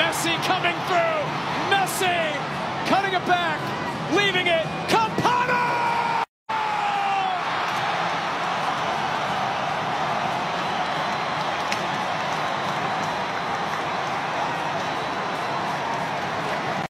Messi coming through. Messi cutting it back, leaving